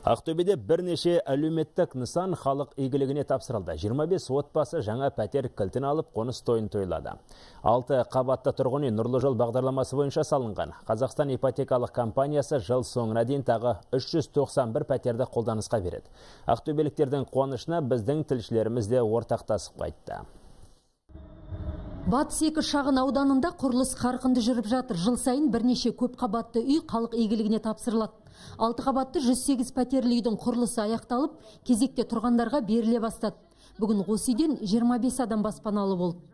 Ақтөбеде бірнеше әлеуметтік нысан халық игілігіне тапсырылды. 25 отбасы жаңа пәтер кілтін алып, қоныс тойын тойлады. Алты қабатты тұрғын үй нұрлы жол бағдарламасы бойынша салынған. Қазақстан ипотекалық компаниясы жыл соңына дейін тағы 391 пәтерді қолданысқа береді. Ақтөбеліктердің қуанышына біздің тілшілеріміз де ортақтасып қайтты. Батыс екі шағын ауданында құрылыс қарқынды жүріп жатыр. Жыл сайын бірнеше көп қабатты үй халық игілігіне тапсырылады. Алты қабатты 108 пәтерлі үйдің құрылысы аяқталып, кезекте тұрғандарға беріле бастады. Бүгін осы үйден 25 адам баспаналы болды.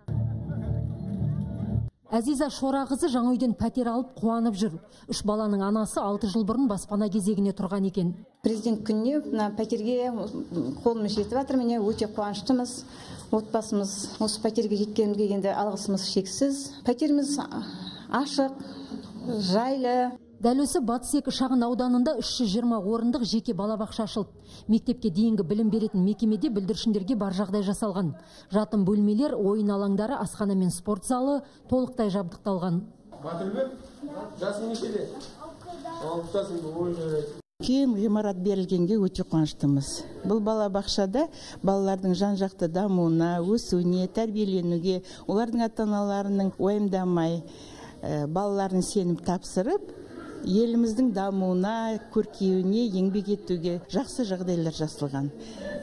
Әзиза Шорағызы жаңа үйден пәтер алып қуанып жүр. Үш баланың анасы 6 жыл бұрын баспана кезегіне тұрған екен. Президент күніне мына пәтерге қолымыз жетіп жатыр міне өте қуаныштымыз. Отбасымыз осы пәтерге жеткенімізге енді алғысымыз шексіз. Пәтеріміз ашық, жайлы. Дәл осы Батыс екі шағын ауданында 320 орындық жеке балабақша ашылды. Мектепке дейінгі білім беретін мекемеде бүлдіршіндерге бар жағдай жасалған. Жатын бөлмелер, ойын алаңдары, асхана мен спорт залы толықтай жабдықталған. Батырбек, жасың нешеде? Алпыстасың үлкен ғимарат берілгенге өте қуаныштымыз бұл балабақшада балалардың жан жақты дамуына өсуіне тәрбиеленуге олардың ата аналарының уайымдамай балаларын сеніп тапсырып еліміздің дамуына көркеюіне еңбек етуге жақсы жағдайлар жасалған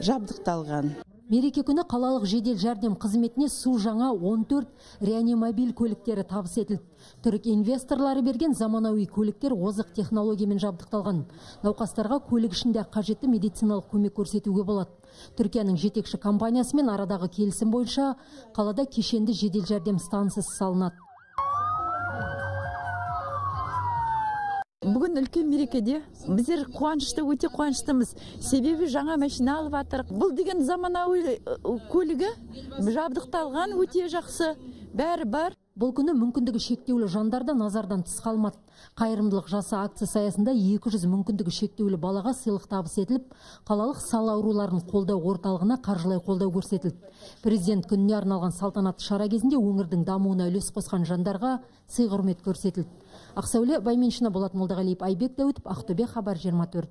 жабдықталған. Мереке күні қалалық жедел жәрдем қызметіне су жаңа 14 реанимобиль көліктері табыс етілді. Түрік инвесторлары берген заманауи көліктер озық технологиямен жабдықталған. Науқастарға көлік ішінде қажетті медициналық көмек көрсетуге болады. Түркияның жетекші компаниясымен арадағы келісім бойынша қалада кешенді жедел жәрдем станциясы салынады. Бүгін үлкен мерекеде біздер қуанышты өте қуаныштымыз. Себебі жаңа машина алып жатырық бұл деген заманауи көлігі жабдықталған өте жақсы. Бәрі бар. Бұл күні мүмкіндігі шектеулі жандар да назардан тыс қалмады. Қайырымдылық жаса акциясы аясында 200 мүмкіндігі шектеулі балаға сыйлық табыс етіліп қалалық сал ауруларын қолдау орталығына қаржылай қолдау көрсетілді. Президент күніне арналған салтанатты шара кезінде өңірдің дамуына үлес қосқан жандарға сый құрмет көрсетілді. Ақсәуле байменшина болат молдағалиев айбек дәуітов ақтөбе хабар 24